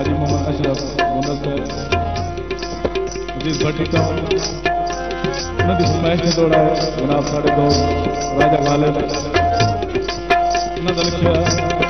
हाजी मोहम्मद अशरफ मुनसर जिस भट्टिका उन्होंने फरमाइश में दौड़ा है जनाब साढ़े दो राजा गालिब उन्होंने लिखा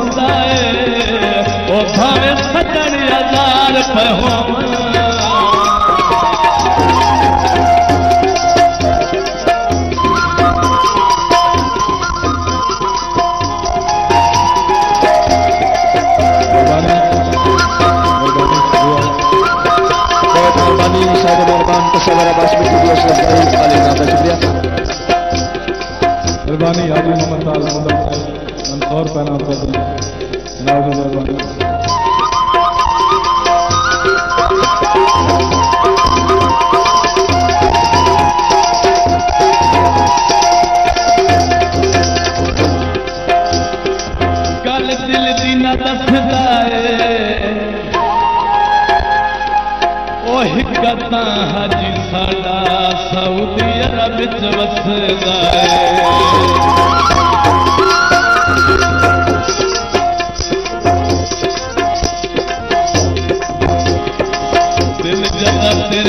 ਹੁੰਦਾ ਏ ਉਹ ਭਾਵੇਂ 70000 ਰੁਪਏ Basmi Studio नादा शुक्रिया मेहरबानी हाजी मोहम्मद साल मुदर मंसौर पैना फजल जनाब मेहरबानी गल दिल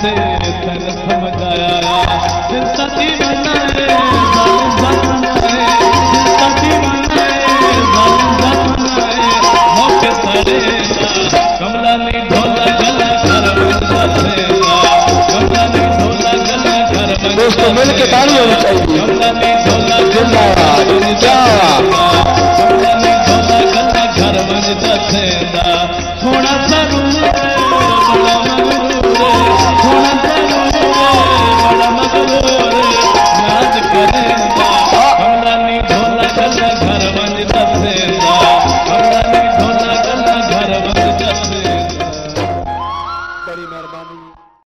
से थर थम जाया फिर सती बनाए कमला ने ढोला गला घर दोस्तों मिल के ताली होनी चाहिए। कमला ने ढोला गला कमला ने ढोला गला घर बन जाते थोड़ा सा